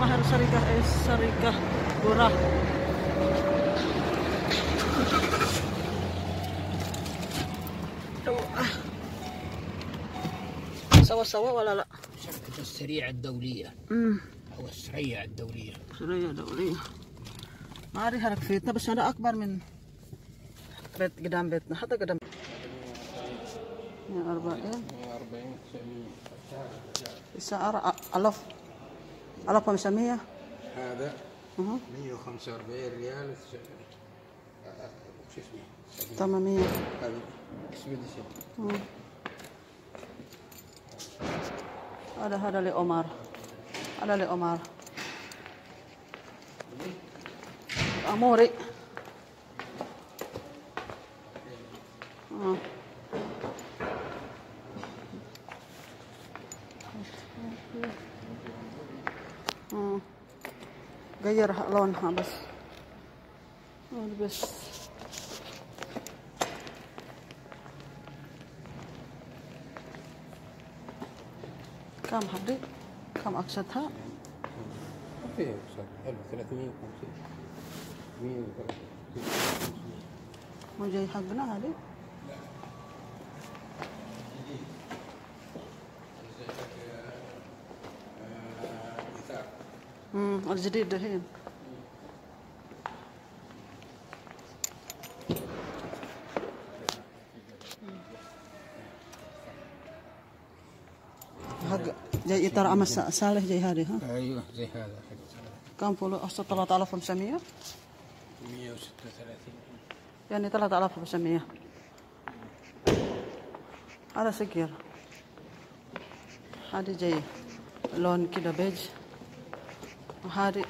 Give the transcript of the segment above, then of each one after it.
ظهر سرقة إيه، سرقة وراه سوا سوا ولا لا؟ شركة السريعة الدولية. امم أو السريعة الدولية. السريعة الدولية. ما عارف هرك فيتنا بس هذا أكبر من بيت قدام بيتنا؟ حتى قدام 140 140 تسعة ألف. ألف ألف وخمسمية هذا أها. 145 ريال. شو اسمه؟ ثمانمية هذا. اكسبيديشن مم. هذا هذا لعمر هذا لعمر أموري. آه. غيرها لونها بس. والبس كم حبي؟ كم أقصدها؟ ما فيها اقشات حلو 350 130 مو جاي حقنا هذه؟ امم الجديد دحين حق جاي ترى أما صالح جاي هذه ها ايوه زي هذا حق كم فلوس أصلا 3500 136 يعني 3500 هذا سكير هذه جاي لون كده بيج وهذه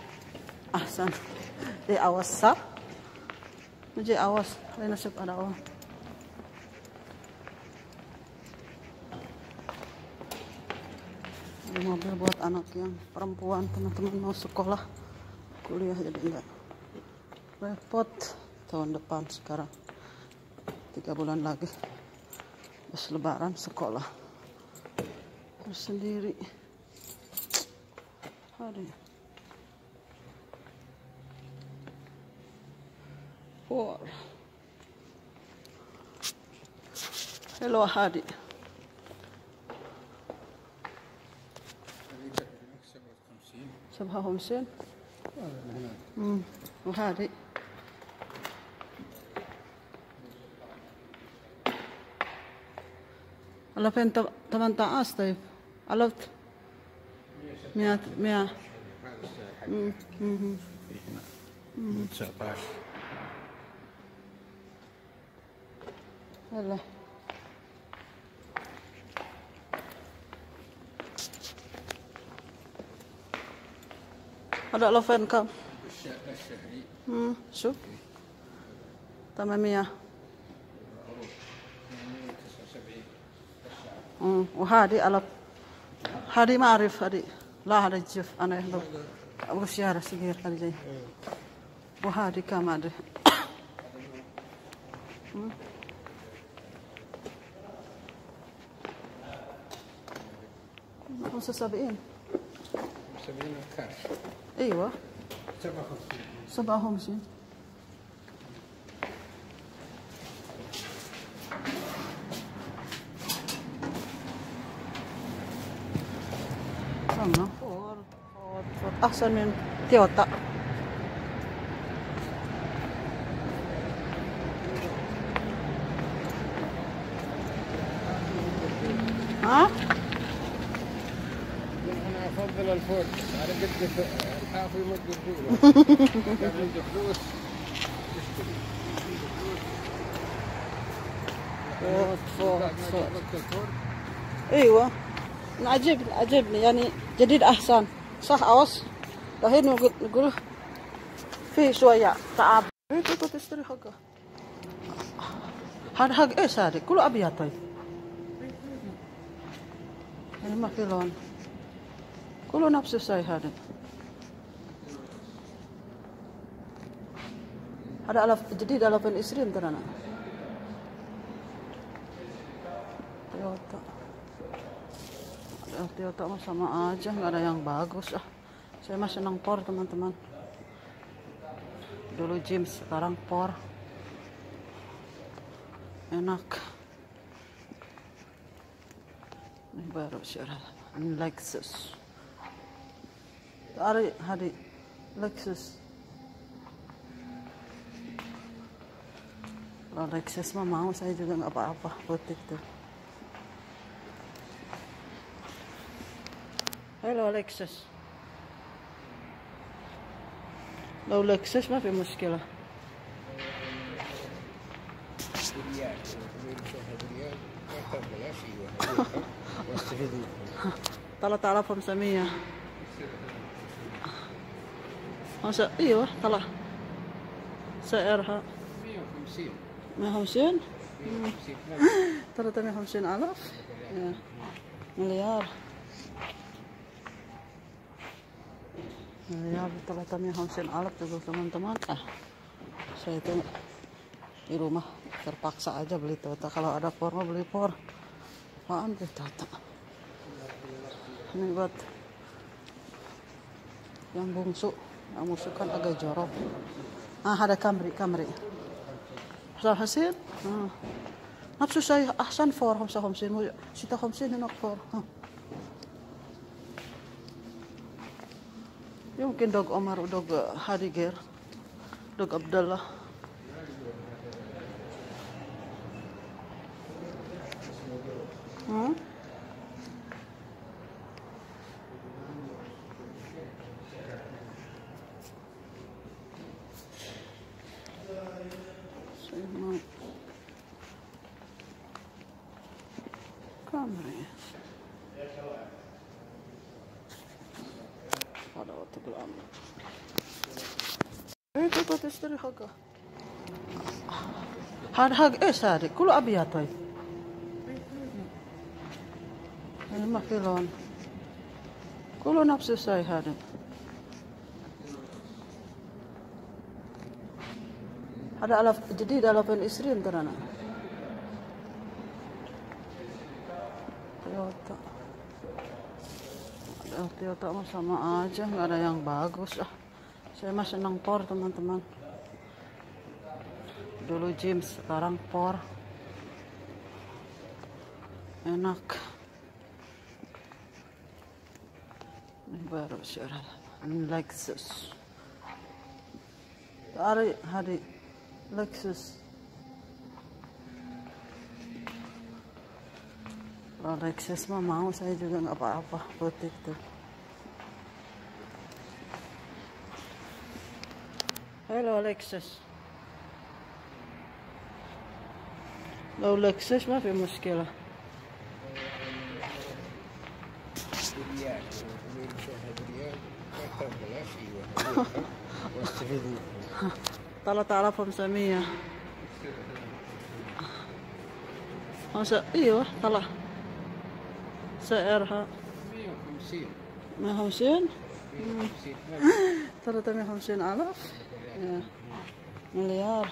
أحسن دي أوس صح؟ جاي أوس لنا شوف ada أوس Ada mobil buat anak yang perempuan teman-teman mau sekolah kuliah jadi enggak repot tahun depan sekarang tiga bulan lagi pas lebaran sekolah harus sendiri aduh Four. Hello Hadi. سبعة وخمسين أمم، وهذه ألفين ثمانية عشر طيب ألفت مئة مئة أمم، أمم. هلا هلا لو فين كم امم شو؟ تمامية امم وهذه على هذه ما أعرف هذه. لا هذا جيف أنا يهضر أبو شيارة صغير هذه جاي. إيه. وهذه كم ادري 75 70 كاش ايوه 57 57 صنع فور فور فور احسن من تويوتا ها افضل الفورد على قد الحافي يمد الدولة كان عنده فلوس أيوه. عجبني عجبني يعني جديد أحسن. صح أوس؟ الحين نقول نقول في شوية تعب. انت تشتري حقه هذا حق إيش هذا؟ كله أبيض طيب. يعني ما في لون. Kulu nafsu hari. Ada alaf jadi ada alafan isrim terana. Toyota. Toyota sama aja nggak ada yang bagus ah. Saya masih senang por teman-teman. Dulu gym, sekarang por. Enak. Ini baru sih Lexus. تعالي هذه لكسس لا لكسس ما معه سعيد جدا أبا أبا بوتكتب هلا لكسس لو لكسس ما في مشكلة طلعت على 500 خمسة ايوه طلع سعرها 150 150 150 350 ألف يا. مليار مليار 350 ألف tuh teman-teman ah saya itu di rumah terpaksa aja beli Toyota kalau ada por mau beli por apaan beli Toyota ini buat yang bungsu amusu kan agak jorok. Ah ada kamri kamri. Hasan Hasin ah. nafsu saya ahsan for hamsa hamsin sita hamsin enak for. Ah. Ya mungkin dog Omar dog eh, Hariger dog Abdullah hmm? على واتق الأمر إيه تبغى تشتري حاجة هذا حق إيش هذا كله أبيض طيب ما في لون كله نفس الشيء هذا هذا ألف جديد ألفين اسرين درنا Toyota mah sama aja nggak ada yang bagus ah saya mah senang por teman-teman dulu gym sekarang por enak ini baru syarah ini Lexus hari hari Lexus. Lexus mah mau, saya juga nggak apa-apa. Butik tuh. حلوة لكسس لو لكسس ما في مشكلة ثلاثة آلاف وخمسمية خمسة أيوه طلع سعرها مية وخمسين مية وخمسين؟ ثلاثة مية وخمسين ألف يا. مليار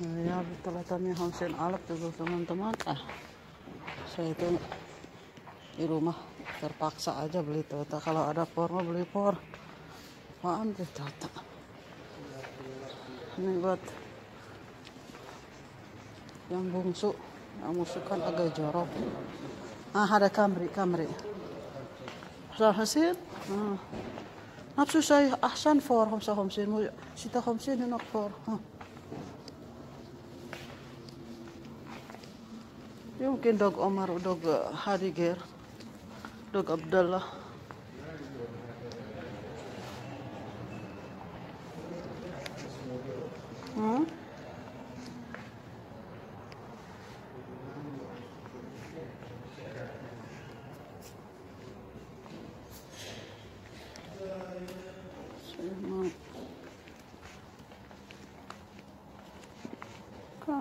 مليار 350 ألف tuh teman-teman ah saya itu di rumah terpaksa aja beli Toyota kalau ada por mau beli por apaan beli Toyota ini buat yang bungsu yang musuh kan agak jorok ah ada Camry Camry صار حسين آه. نفس الشيء أحسن فور خمسة وخمسين مو ستة وخمسين هناك فور ها. يمكن دوغ عمر ودوغ هاديجر دوغ عبد الله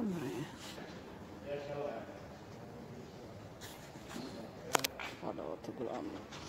Camry. Pada waktu gelap.